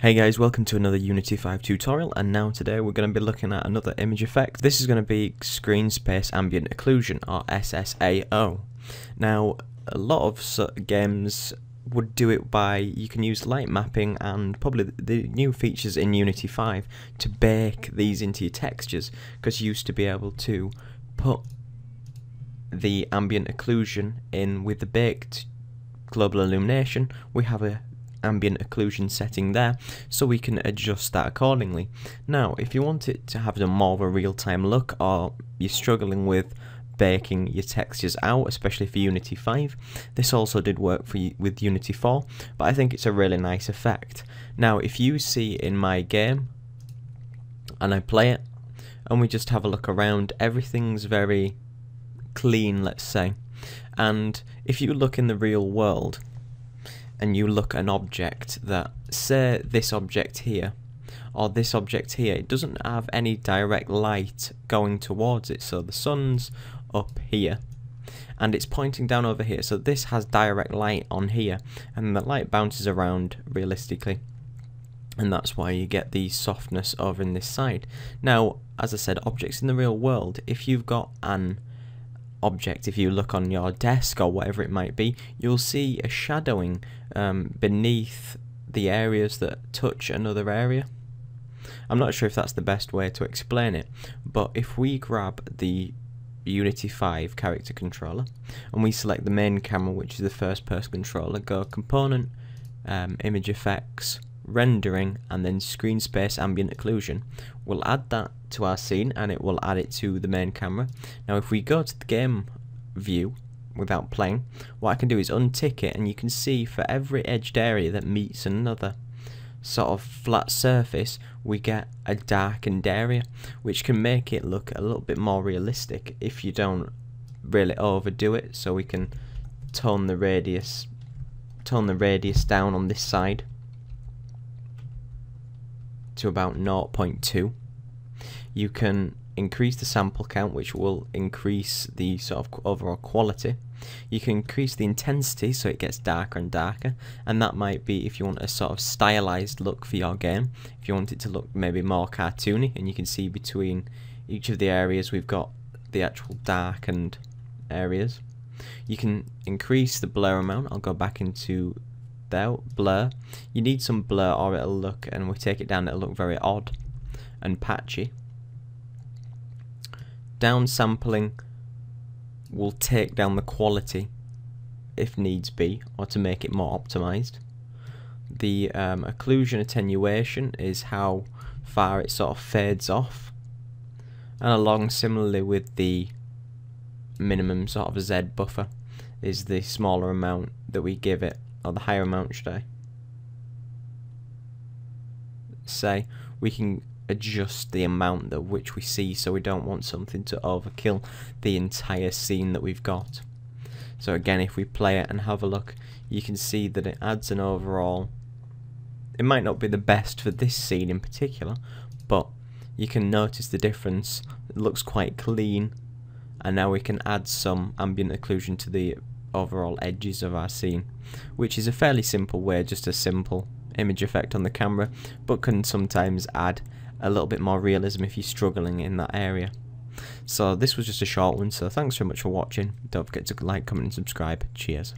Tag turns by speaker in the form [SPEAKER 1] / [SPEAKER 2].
[SPEAKER 1] Hey guys, welcome to another Unity 5 tutorial and now today we're going to be looking at another image effect. This is going to be Screen Space Ambient Occlusion or SSAO. Now a lot of games would do it by, you can use light mapping and probably the new features in Unity 5 to bake these into your textures because you used to be able to put the ambient occlusion in with the baked global illumination. We have a ambient occlusion setting there so we can adjust that accordingly. Now if you want it to have a more of a real-time look or you're struggling with baking your textures out especially for Unity 5 this also did work for you with Unity 4 but I think it's a really nice effect. Now if you see in my game and I play it and we just have a look around everything's very clean let's say and if you look in the real world and you look at an object that, say this object here, or this object here, it doesn't have any direct light going towards it, so the sun's up here, and it's pointing down over here, so this has direct light on here, and the light bounces around realistically, and that's why you get the softness over in this side. Now, as I said, objects in the real world, if you've got an object, if you look on your desk or whatever it might be, you'll see a shadowing um, beneath the areas that touch another area. I'm not sure if that's the best way to explain it, but if we grab the Unity 5 character controller and we select the main camera, which is the first person controller, go component, um, image effects, rendering, and then screen space ambient occlusion, we'll add that to our scene and it will add it to the main camera. Now, if we go to the game view without playing, what I can do is untick it and you can see for every edged area that meets another sort of flat surface we get a darkened area which can make it look a little bit more realistic if you don't really overdo it so we can tone the radius tone the radius down on this side to about 0.2 you can increase the sample count which will increase the sort of overall quality. You can increase the intensity so it gets darker and darker and that might be if you want a sort of stylized look for your game. If you want it to look maybe more cartoony and you can see between each of the areas we've got the actual darkened areas. You can increase the blur amount. I'll go back into there blur. You need some blur or it'll look and we take it down it'll look very odd and patchy. Downsampling will take down the quality if needs be or to make it more optimized. The um, occlusion attenuation is how far it sort of fades off. And along similarly with the minimum sort of Z buffer is the smaller amount that we give it or the higher amount should I? Say we can adjust the amount of which we see so we don't want something to overkill the entire scene that we've got. So again if we play it and have a look you can see that it adds an overall. It might not be the best for this scene in particular but you can notice the difference. It looks quite clean and now we can add some ambient occlusion to the overall edges of our scene which is a fairly simple way just a simple image effect on the camera but can sometimes add a little bit more realism if you're struggling in that area. So this was just a short one, so thanks very much for watching. Don't forget to like, comment and subscribe. Cheers.